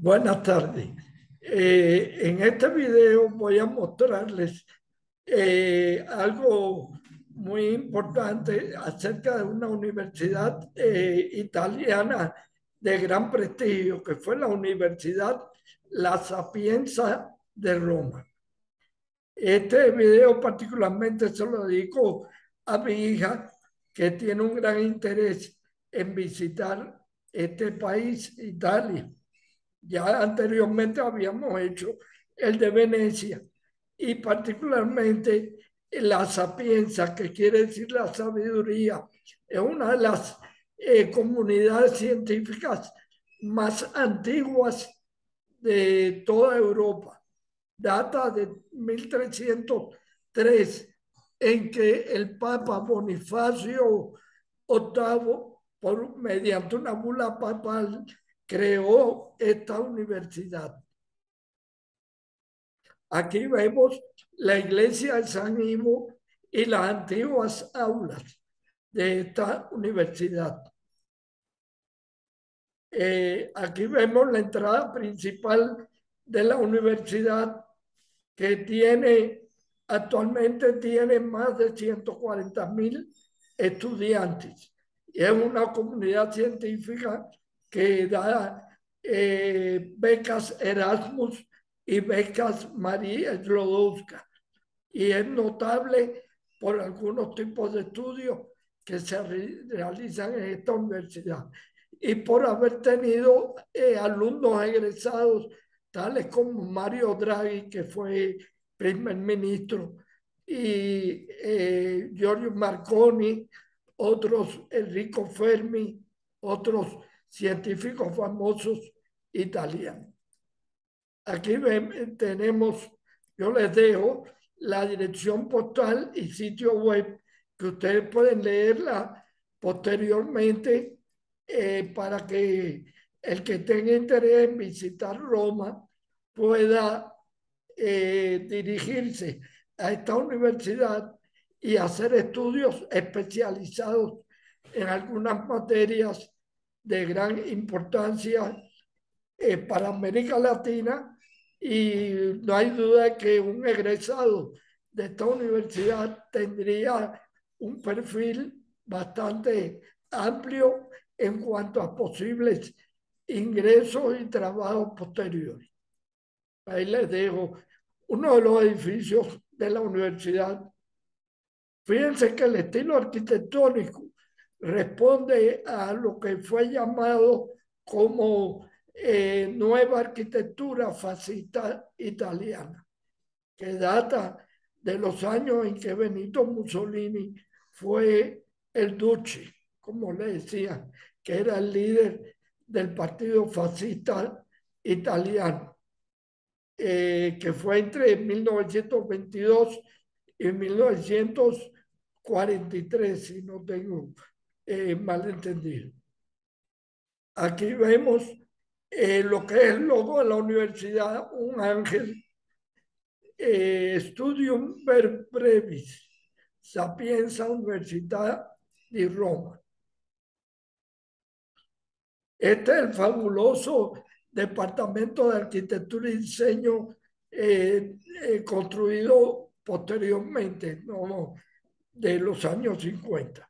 Buenas tardes. Eh, en este video voy a mostrarles eh, algo muy importante acerca de una universidad eh, italiana de gran prestigio, que fue la Universidad La Sapienza de Roma. Este video particularmente se lo dedico a mi hija, que tiene un gran interés en visitar este país, Italia. Ya anteriormente habíamos hecho el de Venecia y particularmente la sapienza, que quiere decir la sabiduría, es una de las eh, comunidades científicas más antiguas de toda Europa. Data de 1303, en que el Papa Bonifacio VIII, por, mediante una bula papal, creó esta universidad. Aquí vemos la iglesia de San Ivo y las antiguas aulas de esta universidad. Eh, aquí vemos la entrada principal de la universidad que tiene, actualmente tiene más de 140 mil estudiantes. Y es una comunidad científica que da eh, becas Erasmus y becas María Slodowska. Y es notable por algunos tipos de estudios que se realizan en esta universidad y por haber tenido eh, alumnos egresados tales como Mario Draghi, que fue primer ministro, y eh, Giorgio Marconi, otros Enrico Fermi, otros científicos famosos italianos. Aquí tenemos, yo les dejo la dirección postal y sitio web que ustedes pueden leerla posteriormente eh, para que el que tenga interés en visitar Roma pueda eh, dirigirse a esta universidad y hacer estudios especializados en algunas materias de gran importancia eh, para América Latina y no hay duda que un egresado de esta universidad tendría un perfil bastante amplio en cuanto a posibles ingresos y trabajos posteriores. Ahí les dejo uno de los edificios de la universidad. Fíjense que el estilo arquitectónico responde a lo que fue llamado como eh, nueva arquitectura fascista italiana, que data de los años en que Benito Mussolini fue el duce, como le decían, que era el líder del partido fascista italiano, eh, que fue entre 1922 y 1943, si no tengo eh, malentendido. Aquí vemos eh, lo que es el logo de la universidad, un ángel, eh, Studium Ver Brevis, Sapienza Universidad de Roma. Este es el fabuloso departamento de arquitectura y diseño construido posteriormente, no, de los años 50.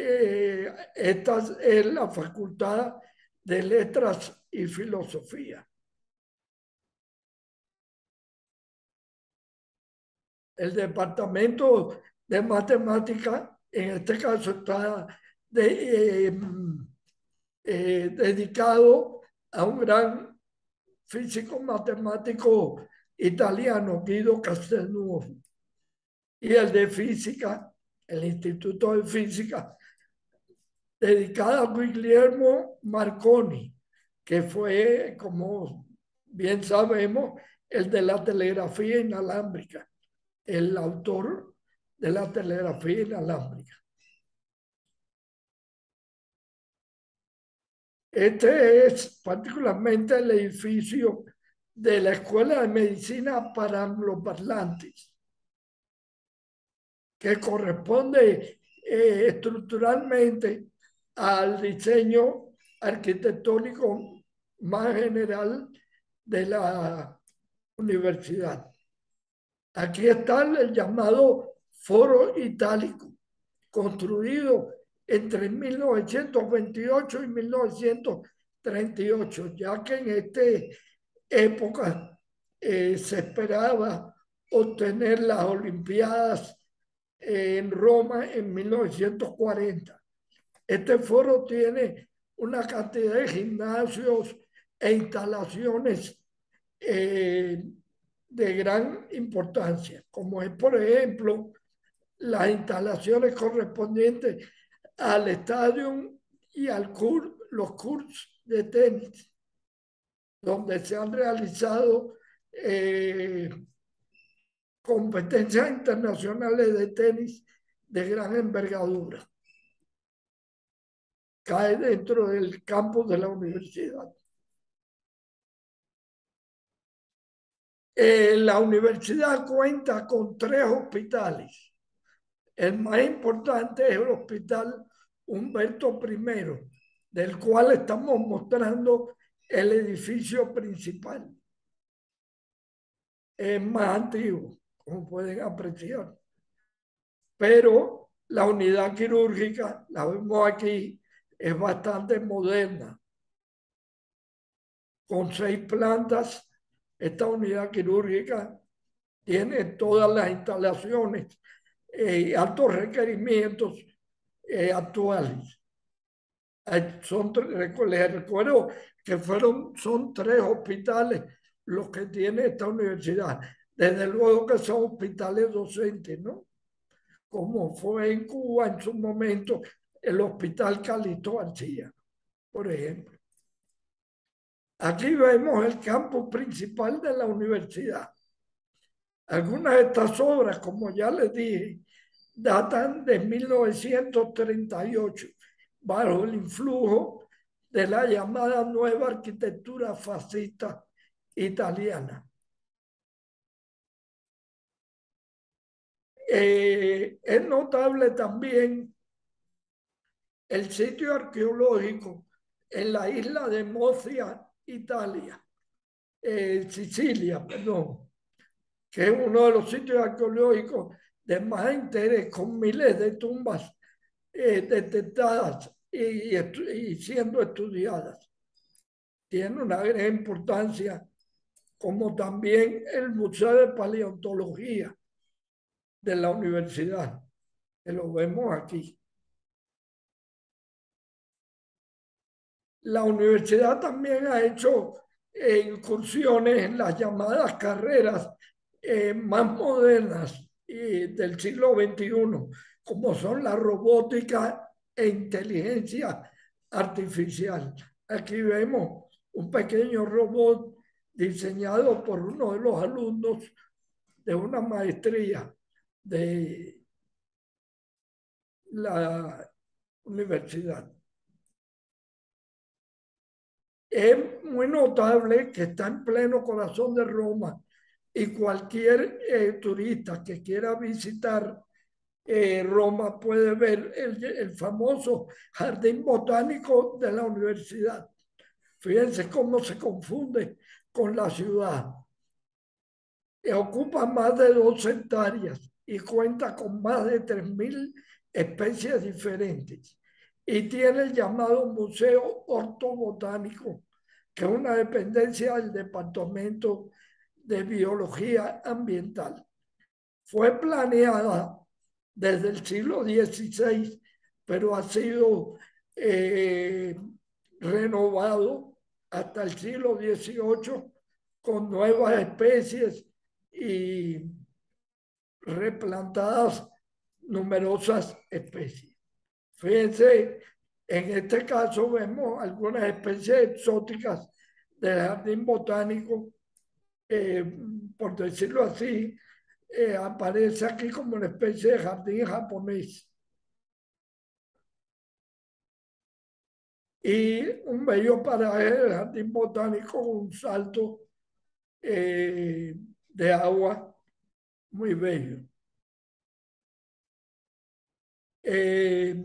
Eh, esta es la Facultad de Letras y Filosofía. El Departamento de Matemática, en este caso, está eh, eh, dedicado a un gran físico matemático italiano, Guido Castelnuovo. Y el de física, el Instituto de Física, dedicada a Guillermo Marconi, que fue, como bien sabemos, el de la telegrafía inalámbrica, el autor de la telegrafía inalámbrica. Este es particularmente el edificio de la Escuela de Medicina para Angloparlantes, que corresponde eh, estructuralmente al diseño arquitectónico más general de la universidad. Aquí está el llamado Foro Itálico, construido entre 1928 y 1938, ya que en esta época eh, se esperaba obtener las Olimpiadas en Roma en 1940. Este foro tiene una cantidad de gimnasios e instalaciones eh, de gran importancia, como es, por ejemplo, las instalaciones correspondientes al estadio y al los cursos de tenis, donde se han realizado eh, competencias internacionales de tenis de gran envergadura. Cae dentro del campus de la universidad. Eh, la universidad cuenta con tres hospitales. El más importante es el Hospital Humberto I, del cual estamos mostrando el edificio principal. Es más antiguo como pueden apreciar. Pero la unidad quirúrgica, la vemos aquí, es bastante moderna. Con seis plantas, esta unidad quirúrgica tiene todas las instalaciones y eh, altos requerimientos eh, actuales. Son, les recuerdo que fueron, son tres hospitales los que tiene esta universidad. Desde luego que son hospitales docentes, ¿no? Como fue en Cuba en su momento el Hospital Calito García, por ejemplo. Aquí vemos el campo principal de la universidad. Algunas de estas obras, como ya les dije, datan de 1938, bajo el influjo de la llamada nueva arquitectura fascista italiana. Eh, es notable también el sitio arqueológico en la isla de Mozia, Italia, Sicilia, perdón, que es uno de los sitios arqueológicos de más interés, con miles de tumbas eh, detectadas y, y siendo estudiadas. Tiene una gran importancia, como también el Museo de Paleontología, de la universidad, que lo vemos aquí. La universidad también ha hecho eh, incursiones en las llamadas carreras eh, más modernas del siglo XXI, como son la robótica e inteligencia artificial. Aquí vemos un pequeño robot diseñado por uno de los alumnos de una maestría de la universidad. Es muy notable que está en pleno corazón de Roma y cualquier eh, turista que quiera visitar eh, Roma puede ver el, famoso jardín botánico de la universidad. Fíjense cómo se confunde con la ciudad. ocupa más de dos hectáreas y cuenta con más de 3.000 especies diferentes. Y tiene el llamado Museo Ortobotánico, que es una dependencia del Departamento de Biología Ambiental. Fue planeada desde el siglo XVI, pero ha sido eh, renovado hasta el siglo XVIII con nuevas especies y replantadas numerosas especies. Fíjense, en este caso vemos algunas especies exóticas del jardín botánico, por decirlo así, eh, aparece aquí como una especie de jardín japonés. Y un bello paraje del jardín botánico, un salto eh, de agua muy bello. Eh,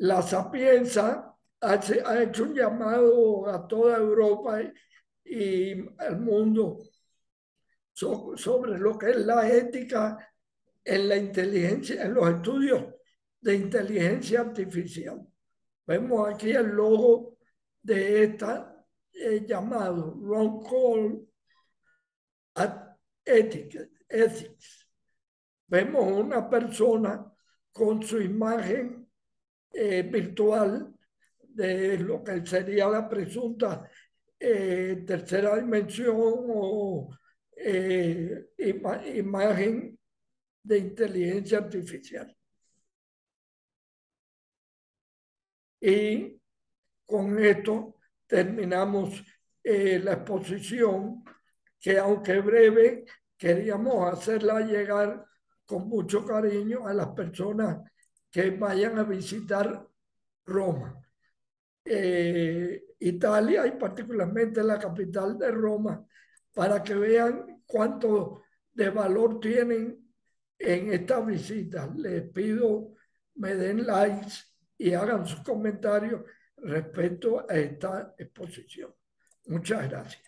La Sapienza ha hecho un llamado a toda Europa y al mundo sobre lo que es la ética en la inteligencia, en los estudios de inteligencia artificial. Vemos aquí el logo de esta eh, llamado Ron Call Ethics. Vemos una persona con su imagen eh, virtual de lo que sería la presunta eh, tercera dimensión o eh, imagen de inteligencia artificial. Y con esto terminamos la exposición que aunque breve, queríamos hacerla llegar con mucho cariño a las personas que vayan a visitar Roma. Eh, Italia y particularmente la capital de Roma, para que vean cuánto de valor tienen en esta visita. Les pido me den likes y hagan sus comentarios respecto a esta exposición. Muchas gracias.